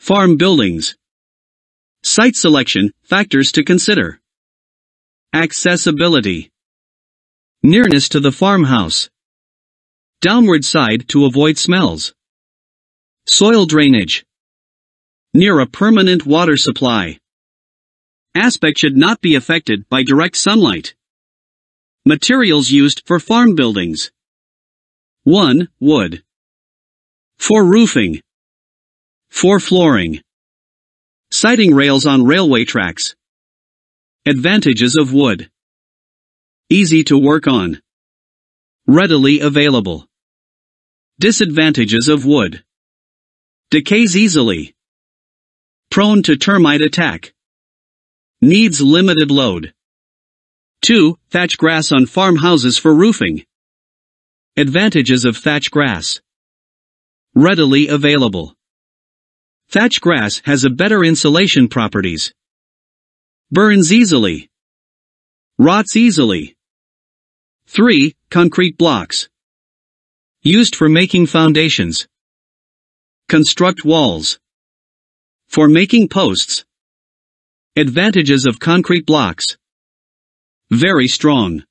Farm buildings. Site selection, factors to consider. Accessibility. Nearness to the farmhouse. Downward side to avoid smells. Soil drainage. Near a permanent water supply. Aspect should not be affected by direct sunlight. Materials used for farm buildings. 1. Wood. For roofing. For flooring. Siding rails on railway tracks. Advantages of wood. Easy to work on. Readily available. Disadvantages of wood. Decays easily. Prone to termite attack. Needs limited load. 2. Thatch grass on farmhouses for roofing. Advantages of thatch grass. Readily available. Thatch grass has a better insulation properties. Burns easily. Rots easily. 3. Concrete blocks. Used for making foundations. Construct walls. For making posts. Advantages of concrete blocks. Very strong.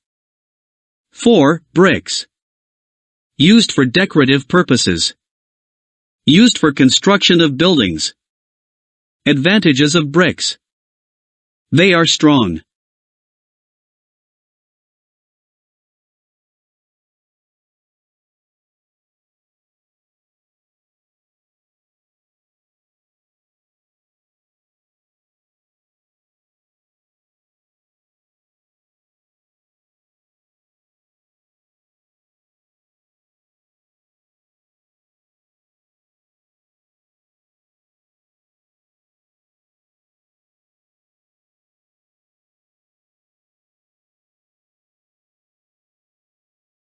4. Bricks. Used for decorative purposes. Used for construction of buildings. Advantages of bricks. They are strong.